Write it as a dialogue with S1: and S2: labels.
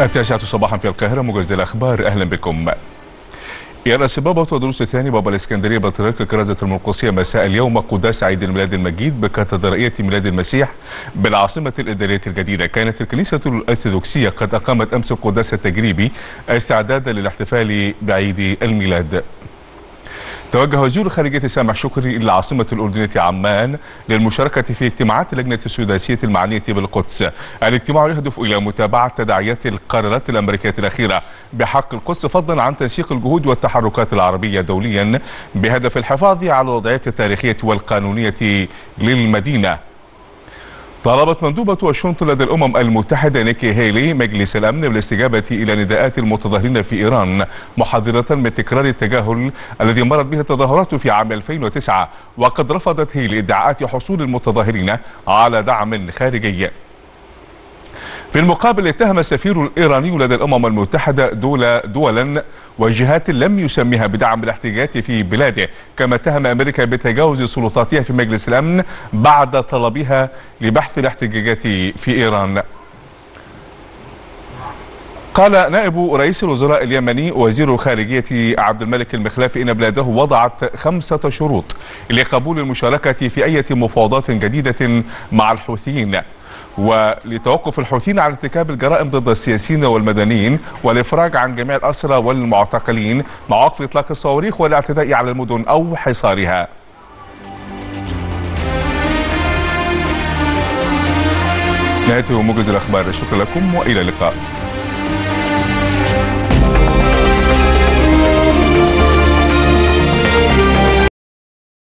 S1: التاسعة صباحا في القاهرة موجز الأخبار أهلا بكم. يرى سبابة ودروس الثاني بابا الإسكندرية بطريق كرازة المرقسية مساء اليوم قداس عيد الميلاد المجيد بكاتدرائية ميلاد المسيح بالعاصمة الإدارية الجديدة. كانت الكنيسة الأرثوذكسية قد أقامت أمس القداس التجريبي استعدادا للاحتفال بعيد الميلاد. توجه وزير الخارجية سامح شكري إلى العاصمة الأردنية عمان للمشاركة في اجتماعات اللجنة السداسية المعنية بالقدس. الاجتماع يهدف إلى متابعة تداعيات القرارات الأمريكية الأخيرة بحق القدس فضلا عن تنسيق الجهود والتحركات العربية دوليا بهدف الحفاظ على الوضعية التاريخية والقانونية للمدينة. طلبت مندوبة واشنطن لدى الأمم المتحدة نيكي هيلي مجلس الأمن بالاستجابة إلى نداءات المتظاهرين في إيران محذرة من تكرار التجاهل الذي مرت به التظاهرات في عام 2009 وقد رفضت هيلي ادعاءات حصول المتظاهرين على دعم خارجي. في المقابل اتهم السفير الإيراني لدى الأمم المتحدة دول دولا وجهات لم يسميها بدعم الاحتجاجات في بلاده. كما اتهم أمريكا بتجاوز سلطاتها في مجلس الأمن بعد طلبها لبحث الاحتجاجات في إيران. قال نائب رئيس الوزراء اليمني وزير الخارجية عبد الملك المخلافي إن بلاده وضعت خمسة شروط لقبول المشاركة في أي مفاوضات جديدة مع الحوثيين. ولتوقف الحوثيين عن ارتكاب الجرائم ضد السياسيين والمدنيين والإفراج عن جميع الأسرى والمعتقلين مع وقف إطلاق الصواريخ والاعتداء على المدن أو حصارها. نهايه موجز الأخبار شكرا لكم وإلى اللقاء.